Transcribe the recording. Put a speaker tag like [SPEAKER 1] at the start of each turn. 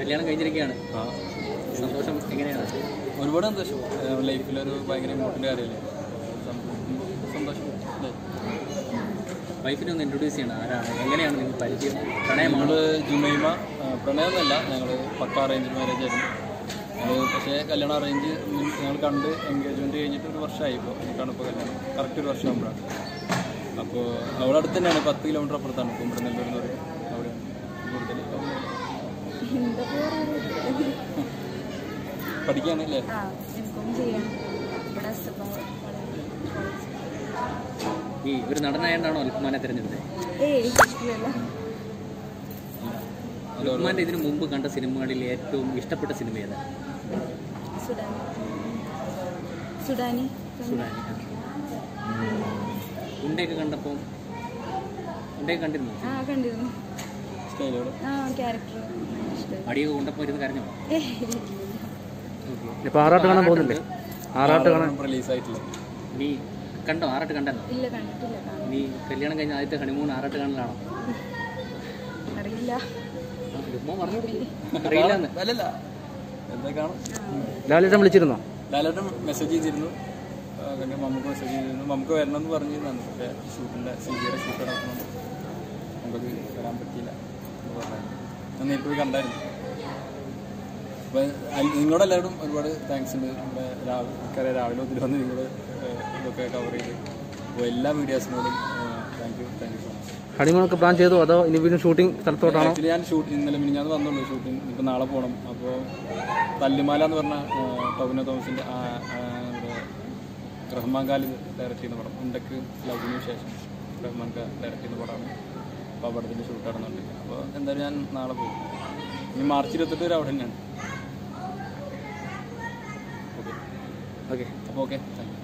[SPEAKER 1] കല്യാണം കഴിഞ്ഞിരിക്കുകയാണ്. സന്തോഷം എങ്ങനെയാണ്?
[SPEAKER 2] ഒരുപാട് സന്തോഷം. ലൈഫിലൊരു ഭയങ്കര ഇമ്പോർട്ടന്റ് കാര്യമല്ലേ? സന്തോഷം.
[SPEAKER 1] വൈഫിനെ ഒന്ന് ഇൻട്രൊഡ്യൂസ് ചെയ്യണം. ആരാണ്? എങ്ങനെയാണ് നിങ്ങൾ പരിചയം? പ്രണയമാണ്?
[SPEAKER 2] ജുമൈമ പ്രണയമല്ല ഞങ്ങൾ പക്ക അറേഞ്ച് മാരേജ് ആയിരുന്നു. പക്ഷേ കല്യാണം അറേഞ്ച് ഞങ്ങൾ കണ്ട് എൻഗേജ്മെന്റ് കഴിഞ്ഞിട്ട് ഒരു വർഷമായി ഇപ്പോൾ എന്നിട്ടാണ് ഇപ്പോൾ കല്യാണം. കറക്റ്റ് ഒരു വർഷം ആകുമ്പോഴാണ് അപ്പോൾ അവിടെ അടുത്ത് തന്നെയാണ് പത്ത് കിലോമീറ്റർ അപ്പുറത്താണ്. കുമ്പടനെല്ലൂർ എന്ന് പറയും
[SPEAKER 3] അസബ
[SPEAKER 1] ഈ ഒരു നടനായോണ്ടാണോ ലുക്മാനെ തിരഞ്ഞെടുത്തത് ലുക്മാന്റെ ഇതിനു മുമ്പ് കണ്ട സിനിമകളിൽ ഏറ്റവും ഇഷ്ടപ്പെട്ട സിനിമ ഏതാ?
[SPEAKER 3] സുഡാനി. സുഡാനി.
[SPEAKER 1] ഉണ്ടയൊക്കെ ഉണ്ടയൊക്കെ കണ്ടിരുന്നു?
[SPEAKER 3] ആ കണ്ടിരുന്നു. ആ ക്യാരക്ടർ. ഇഷ്ടമായി
[SPEAKER 1] അടിയൊക്കെ കൊണ്ടപ്പോൾ ഇരുന്ന് കരഞ്ഞോ.
[SPEAKER 4] ഇപ്പൊ ആറാട്ട് കാണാൻ പോകുന്നില്ലേ? ആറാട്ട് കാണാൻ
[SPEAKER 2] റിലീസായിട്ടില്ല
[SPEAKER 1] നീ കണ്ടോ? ആറാട്ട് കണ്ടല്ലോ?
[SPEAKER 3] ഇല്ല കണ്ടിട്ടില്ല
[SPEAKER 1] നീ കല്യാണം കഴിഞ്ഞ ആദ്യത്തെ ഹണിമൂൺ ആറാട്ട് കാണലാണോ.
[SPEAKER 3] അറിയില്ല.
[SPEAKER 1] അറിയില്ല.
[SPEAKER 2] അല്ലല്ല. എന്താ കാണും
[SPEAKER 4] ലാലേട്ടൻ വിളിച്ചിരുന്നോ?
[SPEAKER 2] ലാലേട്ടൻ മെസ്സേജ് ചെയ്തിരുന്നു. പിന്നെ നമുക്ക് മെസ്സേജ് ചെയ്തിരുന്നു. മമ്മക്ക് വരണം എന്ന് പറഞ്ഞിരുന്നു പക്ഷേ ഷൂട്ടിന്റെ ഷൂട്ട് നടക്കുന്നുണ്ട് നമുക്ക് വരാൻ പറ്റിയില്ല എന്ന് പറഞ്ഞു ഞാൻ നേരിട്ട് പോയി കണ്ടായിരുന്നു. അപ്പോൾ നിങ്ങളോട് എല്ലാവരും ഒരുപാട് താങ്ക്സ് ഉണ്ട്. നമ്മുടെ രാവിലെ രാവിലെ ഒത്തിരി വന്ന് നിങ്ങൾ ഇതൊക്കെ കവർ ചെയ്ത്. അപ്പോൾ എല്ലാ വീഡിയോസിനോടും thank you thank you so much
[SPEAKER 4] ഹണിമൂണൊക്കെ plan ചെയ്തു? അതോ ഇനി വീണ്ടും ഷൂട്ടിംഗ് സ്ഥലത്തോട്ടാണോ?
[SPEAKER 2] ആക്ച്വലി ഞാൻ ഷൂട്ട് ഇന്നലെ ഞാൻ വന്നുള്ളൂ ഷൂട്ടിംഗ് ഇപ്പോൾ നാളെ പോകണം അപ്പോൾ തല്ലിമാല എന്ന് പറഞ്ഞ ആ, ടൊവിനോ തോമസിന്റെ റഹ്മാൻ ഖാലിദ് ഡയറക്റ്റ് ചെയ്യുന്ന പടം. ഉണ്ടക്ക് ലവിന് ശേഷം റഹ്മാൻ ഡയറക്റ്റ് ചെയ്യുന്ന പടമാണ്. അപ്പോൾ ആ പടത്തിന്റെ ഷൂട്ട് നടന്നുണ്ട് അപ്പോൾ എന്തായാലും ഞാൻ നാളെ പോകും ഇനി മാർച്ച് ഇരുപത്തെട്ട് വരെ അവിടെ തന്നെയാണ്.
[SPEAKER 4] ഓക്കെ
[SPEAKER 2] അപ്പോൾ ഓക്കെ താങ്ക് യു